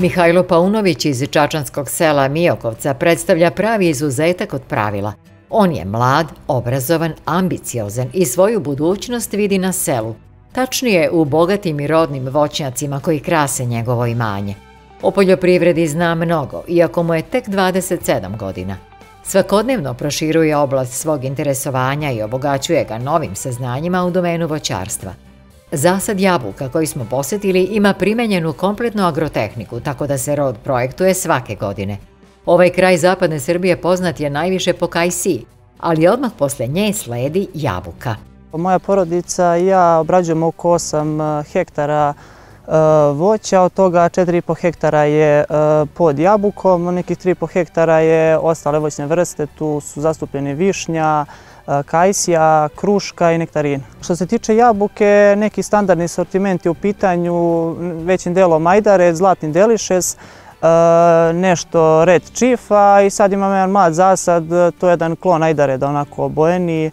Mihajlo Paunović iz Čačanskog sela Mijokovca predstavlja pravi izuzetak od pravila. On je mlad, obrazovan, ambiciozan i svoju budućnost vidi na selu, tačnije u bogatim i rodnim voćnjacima koji krase njegovo imanje. O poljoprivredi zna mnogo, iako mu je tek 27 godina. Svakodnevno proširuje oblast svog interesovanja i obogaćuje ga novim saznanjima u domenu voćarstva. Zasad jabuka koji smo posjetili ima primenjenu kompletnu agrotehniku, tako da se rod projektuje svake godine. Ovaj kraj zapadne Srbije poznat je najviše po kajsi, ali odmah posle nje sledi jabuka. Moja porodica i ja obrađujemo oko 8 e, hektara e, voća, od toga 4,5 hektara je e, pod jabukom, nekih 3,5 hektara je ostale voćne vrste, tu su zastupljene višnja, kajsija, kruška i nektarina. Što se tiče jabuke, neki standardni sortiment je u pitanju većim delom majdare, zlatni delišes, nešto red čifa i sad imam jedan mlad zasad, to je jedan klon ajdare da onako obojeni,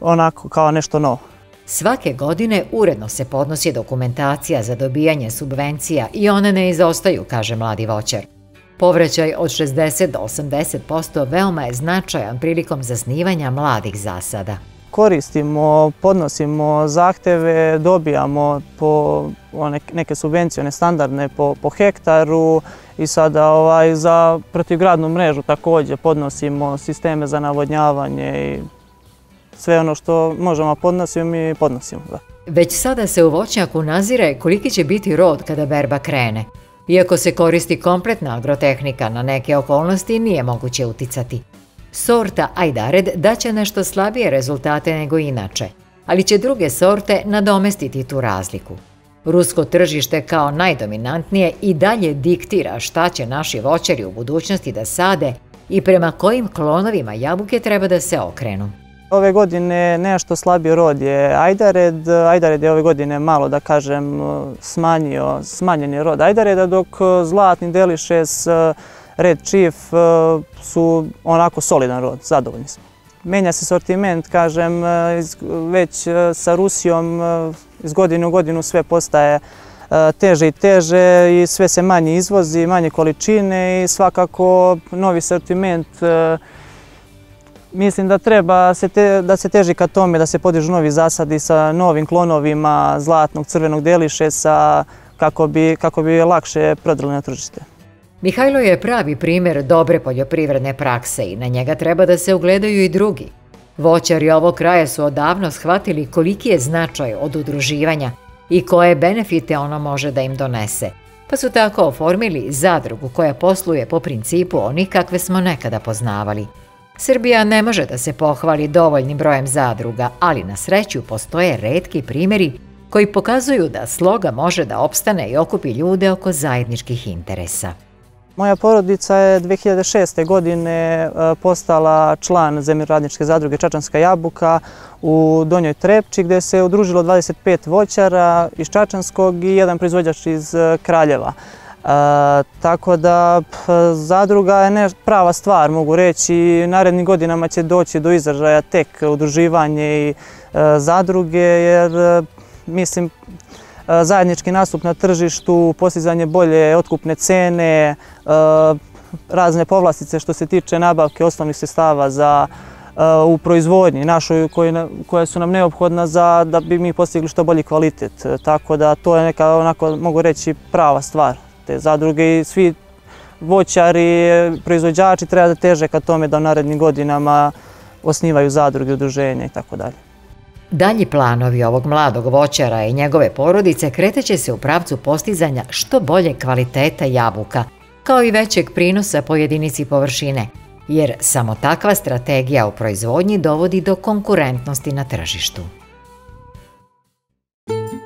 onako kao nešto novo. Svake godine uredno se podnosi dokumentacija za dobijanje subvencija i one ne izostaju, kaže mladi voćar. Povraćaj od 60 do 80% veoma je značajan prilikom zasnivanja mladih zasada. Koristimo, podnosimo zahteve, dobijamo po neke subvencije, one standardne po, po hektaru i sada ovaj, za protivgradnu mrežu također podnosimo sisteme za navodnjavanje i sve ono što možemo podnosimo mi podnosimo. Da. Već sada se u voćnjaku nazire koliki će biti rod kada berba krene. Iako se koristi kompletna agrotehnika na neke okolnosti, nije moguće uticati. Sorta Ajdared daće nešto slabije rezultate nego inače, ali će druge sorte nadomestiti tu razliku. Rusko tržište kao najdominantnije i dalje diktira šta će naši voćari u budućnosti da sade i prema kojim klonovima jabuke treba da se okrenu. Ove godine nešto slabiji rod je Ajdared. Ajdared je ove godine malo, da kažem, smanjio, smanjen je rod Ajdareda, dok Zlatni Delišes, e, Red Chief e, su onako solidan rod, zadovoljni smo. Menja se sortiment, kažem, e, već sa Rusijom iz godine u godinu sve postaje teže i teže i sve se manje izvozi, manje količine i svakako novi sortiment Mislim da treba se te, da se teži ka tome da se podižu novi zasadi sa novim klonovima zlatnog crvenog deliše sa, kako bi, kako bi lakše prodali na tržište. Mihajlo je pravi primjer dobre poljoprivredne prakse i na njega treba da se ugledaju i drugi. Voćari ovog kraja su odavno shvatili koliki je značaj od udruživanja i koje benefite ono može da im donese, pa su tako oformili zadrugu koja posluje po principu onih kakve smo nekada poznavali – Srbija ne može da se pohvali dovoljnim brojem zadruga, ali na sreću postoje redki primjeri koji pokazuju da sloga može da opstane i okupi ljude oko zajedničkih interesa. Moja porodica je 2006. godine e, postala član Zemljoradničke zadruge Čačanska jabuka u Donjoj Trepči gdje se udružilo 25 voćara iz Čačanskog i jedan proizvođač iz e, Kraljeva e, Tako da zadruga je prava stvar, mogu reći. Narednim godinama će doći do izražaja tek udruživanje i e, zadruge, jer e, mislim e, zajednički nastup na tržištu, postizanje bolje otkupne cene, e, razne povlastice što se tiče nabavke osnovnih sestava za e, u proizvodnji našoj koje su nam neophodna za da bi mi postigli što bolji kvalitet. Tako da to je neka, onako, mogu reći, prava stvar te zadruge i svi voćari, proizvođači treba da teže ka tome da u narednim godinama osnivaju zadruge, udruženja i tako dalje. Dalji planovi ovog mladog voćara i njegove porodice kreteće se u pravcu postizanja što bolje kvaliteta jabuka, kao i većeg prinosa po jedinici površine, jer samo takva strategija u proizvodnji dovodi do konkurentnosti na tržištu.